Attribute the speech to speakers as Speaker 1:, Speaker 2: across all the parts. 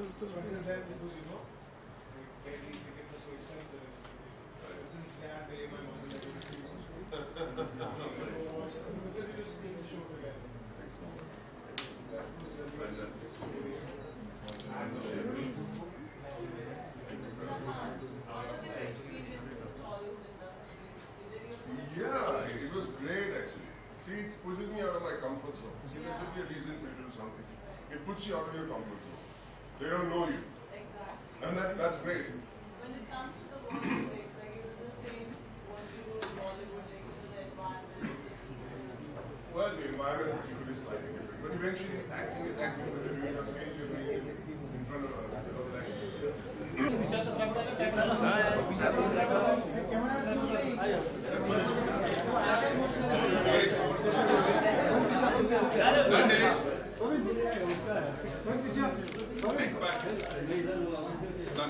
Speaker 1: so i Sometimes because you know, daily tickets are so expensive. And since that day, my mom
Speaker 2: has been
Speaker 3: Yeah, it was great actually. See, it pushes me out of my comfort zone. See, there should be a reason for you to do something. It puts you out of your comfort zone. They don't know you.
Speaker 2: exactly?
Speaker 3: And that, that's great.
Speaker 2: When it comes to the work ethics, like is it the same what you do in Bollywood, like is the environment.
Speaker 3: Well, the environment of people is slightly different. But eventually, acting is acting. Whether you're on stage, you're doing it in front of other actors.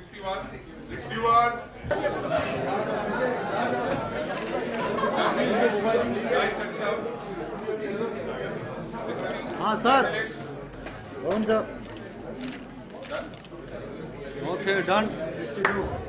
Speaker 4: 61
Speaker 3: 61 ah, sir. Okay done. 62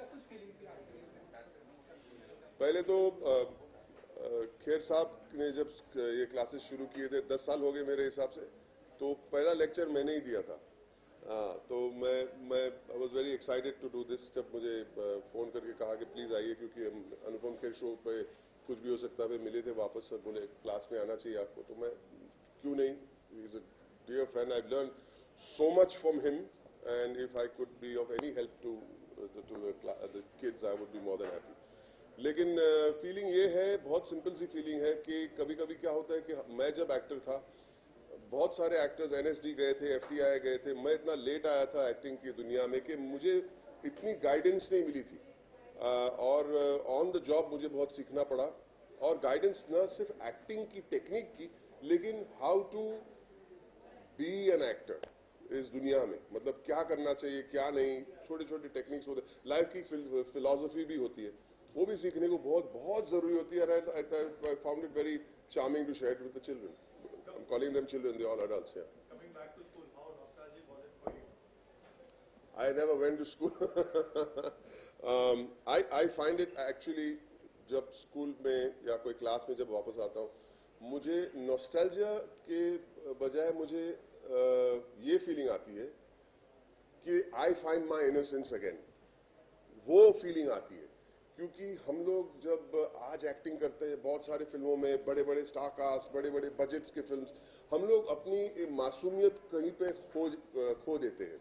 Speaker 1: कुछ feeling थी आपके
Speaker 3: पहले तो खेर साहब ने जब ये classes शुरू किए थे, दस साल हो गए मेरे हिसाब से तो पहला लेक्चर मैंने ही दिया था। हाँ तो मैं मैं I was very excited to do this जब मुझे फ़ोन करके कहा कि प्लीज़ आइए क्योंकि हम अनुपम खेर शो पे कुछ भी हो सकता है, मिले थे वापस, सर बोले क्लास में आना चाहिए आपको। तो मैं, क्यों नहीं? Is a dear friend I learn so much from him and if I could be of any help to to kids I would be more than happy लेकिन फीलिंग ये है, बहुत सिंपल सी फीलिंग है कि कभी कभी क्या होता है कि मैं जब एक्टर था बहुत सारे एक्टर्स एनएसडी गए थे एफटीआई गए थे। मैं इतना लेट आया था एक्टिंग की दुनिया में कि मुझे इतनी गाइडेंस नहीं मिली थी। और ऑन द जॉब मुझे बहुत सीखना पड़ा। और गाइडेंस न सिर्फ़ एक्टिंग की टेक्निक की, लेकिन how to be an actor इस दुनिया में। मतलब क्या करना चाहिए, क्या नहीं छोटे छोटे टेक्निक्स होते लाइफ की फिलोसफी भी होती है। वो भी सीखने को बहुत बहुत ज़रूरी होती है। Children calling them children, they're all adults, yeah.
Speaker 5: Coming back to school, how nostalgic was it for you?
Speaker 3: I never went to school. um, I, I find it actually जब स्कूल में या कोई क्लास में जब वापस आता हूँ मुझे नॉस्टैल्जिया के बजाय मुझे uh, ये फीलिंग आती है कि I find my innocence again वो फीलिंग आती है क्योंकि हम लोग जब आज एक्टिंग करते हैं, बहुत सारी फ़िल्मों में बड़े बड़े स्टार कास्ट बड़े बड़े बजट्स के फिल्म्स हम लोग अपनी मासूमियत कहीं पे खो खो देते हैं।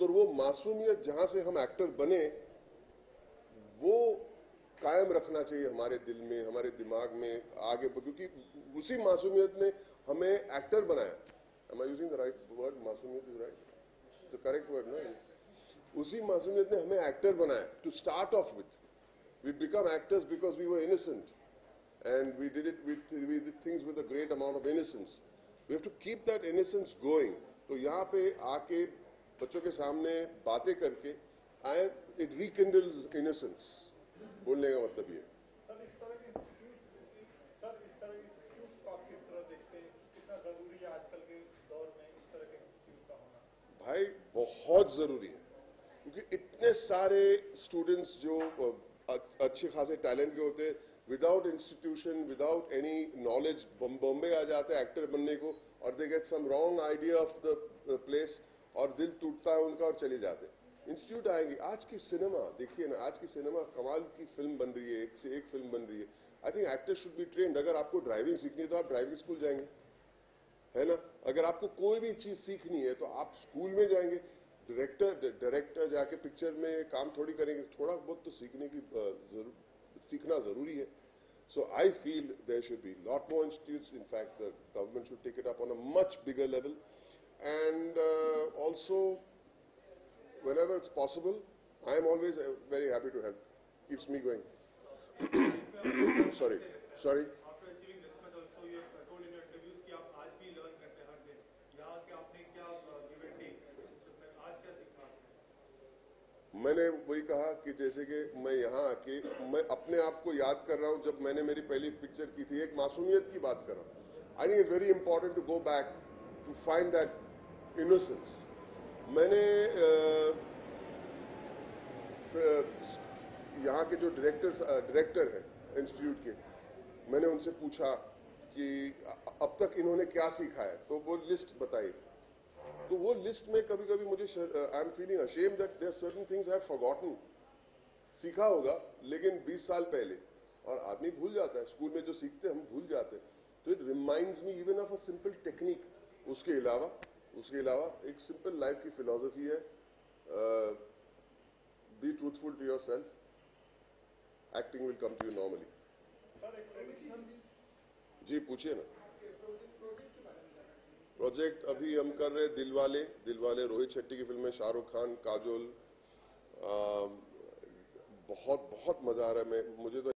Speaker 3: तो वो मासूमियत जहाँ से हम एक्टर बने, वो कायम रखना चाहिए हमारे दिल में, हमारे दिमाग में, आगे क्योंकि उसी मासूमियत ने हमें एक्टर बनाया। Am I using the right word मासूमियत is right the correct word ना उसी मासूमियत ने हमें एक्टर बनाया to start off with We become actors because we were innocent and we did it with we did things with a great amount of innocence. We have to keep that innocence going. तो यहाँ पे आके बच्चों के सामने बातें करके आई it रिकिंडल्स innocence बोलने का मतलब ये
Speaker 5: सर इस तरह की institutes- सर इस तरह की institutes को आप किस तरह देखते हैं कितना जरूरी है आजकल के दौर में इस तरह के institute का होना
Speaker 3: भाई बहुत जरूरी है क्योंकि इतने सारे स्टूडेंट्स जो अ, अ- अच्छे खासे टैलेंट के होते without institution without any knowledge Bombay आ जाते हैं एक्टर बनने को, और they get some wrong idea of the place और दिल टूटता है उनका और चले जाते। इंस्टीट्यूट आएँगे। आज की सिनेमा देखिए ना, आज की सिनेमा कमाल की फ़िल्म बन रही है, एक से एक फ़िल्म बन रही है। I think actor should be trained अगर आपको ड्राइविंग सीखनी है तो आप ड्राइविंग स्कूल जाएँगे। है ना? अगर आपको कोई भी चीज़ सीखनी है तो आप स्कूल में जाएँगे। डायरेक्टर डायरेक्टर जाके पिक्चर में काम थोड़ी करेंगे थोड़ा बहुत तो सीखने की ज़रूर सीखना ज़रूरी है। So I feel there should be lot more institutes in fact the government should take it up on a much bigger level and also whenever it's possible i am always uh, very happy to help. Keeps me going. Sorry sorry
Speaker 5: after achieving respect also you have told in your interviews कि आप आज भी learn करते हैं हर दिन यहाँ के आपने क्या गिव एंड टेक रिलेशनशिप में आज क्या सीखा आपने
Speaker 3: मैंने वही कहा कि जैसे कि मैं यहाँ आके, मैं अपने आप को याद कर रहा हूँ, जब मैंने मेरी पहली पिक्चर की थी, एक मासूमियत की बात कर रहा हूँ। I think it's very important to go back to find that innocence मैंने यहाँ के जो डायरेक्टर डायरेक्टर हैं इंस्टीट्यूट के, मैंने उनसे पूछा कि अब तक इन्होंने क्या सीखा है? तो वो लिस्ट बताई। तो वो लिस्ट में कभी कभी मुझे I am feeling ashamed that there certain things I have forgotten सीखा होगा लेकिन 20 साल पहले। और आदमी भूल जाता है स्कूल में जो सीखते हैं हम भूल जाते हैं। तो it reminds me even of a simple technique उसके अलावा उसके अलावा एक सिंपल लाइफ की फिलोसफी है be truthful to your self acting will come to you normally
Speaker 5: sir एक ट्रेडिशनल
Speaker 3: जी पूछिए ना। प्रोजेक्ट अभी हम कर रहे हैं दिलवाले दिलवाले रोहित शेट्टी की फ़िल्म में शाहरुख खान काजोल। आ, बहुत बहुत मज़ा आ रहा है। मैं मुझे तो